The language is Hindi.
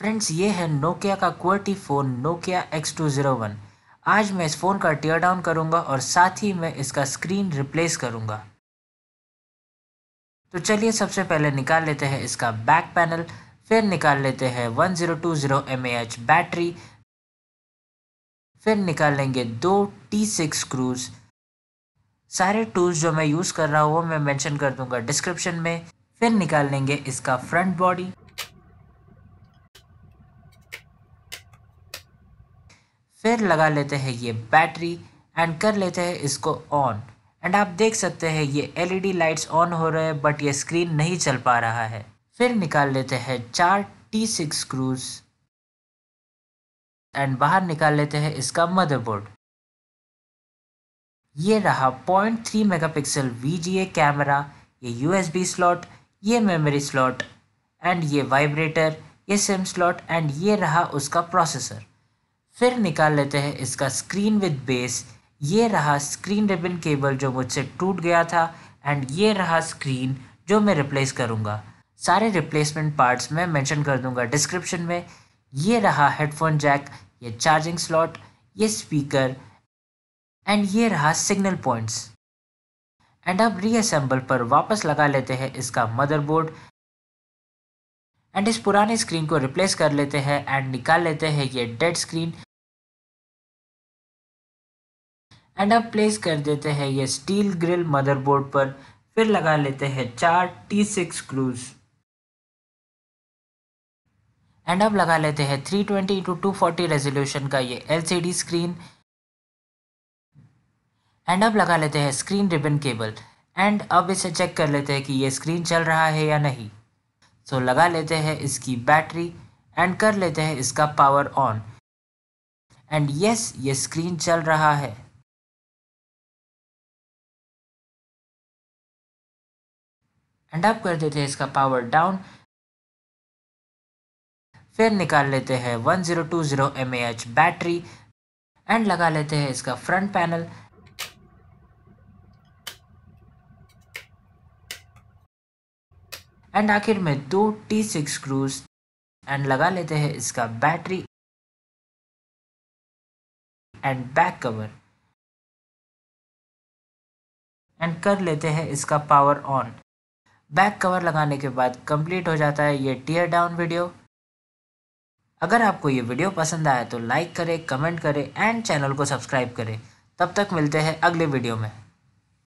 फ्रेंड्स ये है नोकिया का QWERTY phone Nokia X two zero one आज मैं इस फ़ोन का टीयर डाउन करूँगा और साथ ही मैं इसका स्क्रीन रिप्लेस करूँगा। तो चलिए सबसे पहले निकाल लेते हैं इसका बैक पैनल फिर निकाल लेते हैं one zero two zero M A H battery फिर निकाल लेंगे दो टी सिक्स स्क्रूज़ सारे टूल्स जो मैं यूज़ कर रहा हूँ वो मैं मेंशन कर दूँगा डिस्क्रिप्शन में। फिर निकाल लेंगे इसका फ्रंट बॉडी फिर लगा लेते हैं ये बैटरी एंड कर लेते हैं इसको ऑन एंड आप देख सकते हैं ये एलईडी लाइट्स ऑन हो रहे हैं बट ये स्क्रीन नहीं चल पा रहा है. फिर निकाल लेते हैं चार टी सिक्स स्क्रूज एंड बाहर निकाल लेते हैं इसका मदरबोर्ड ये रहा point three mega pixel camera ये यूएसबी स्लॉट ये मेमोरी स्लॉट एंड ये वाइब्रेटर ये सिम स्लॉट एंड ये रहा उसका प्रोसेसर फिर निकाल लेते हैं इसका स्क्रीन विद बेस ये रहा स्क्रीन रिबन केबल जो मुझसे टूट गया था एंड ये रहा स्क्रीन जो मैं रिप्लेस करूँगा। सारे रिप्लेसमेंट पार्ट्स मैं मेंशन कर दूँगा डिस्क्रिप्शन में। ये रहा हेडफोन जैक ये चार्जिंग स्लॉट ये स्पीकर एंड ये रहा सिग्नल पॉइंट्स एंड अब रीअसेंबल पर वापस लगा लेते हैं इसका मदरबोर्ड एंड इस पुराने स्क्रीन को रिप्लेस कर लेते हैं एंड निकाल लेते हैं ये डेड स्क्रीन एंड अब प्लेस कर देते हैं ये स्टील ग्रिल मदरबोर्ड पर। फिर लगा लेते हैं चार टी सिक्स क्रूज एंड अब लगा लेते हैं 320 twenty into two forty resolution का ये एलसीडी स्क्रीन एंड अब लगा लेते हैं स्क्रीन रिबन केबल एंड अब इसे चेक कर लेते हैं कि ये स्क्रीन चल रहा है या नहीं। सो so, लगा लेते हैं इसकी बैटरी एंड कर लेते हैं इसका पावर ऑन एंड यस ये स्क्रीन चल रहा है। एंड अप कर देते हैं इसका पावर डाउन फिर निकाल लेते हैं 1020 एच बैटरी एंड लगा लेते हैं इसका फ्रंट पैनल एंड आखिर में दो टी सिक्स स्क्रूज एंड लगा लेते हैं इसका battery and back cover and कर लेते हैं इसका पावर ऑन बैक कवर लगाने के बाद कंप्लीट हो जाता है ये टीयर डाउन वीडियो अगर आपको ये वीडियो पसंद आया तो लाइक करें कमेंट करें एंड चैनल को सब्सक्राइब करें. तब तक मिलते हैं अगले वीडियो में.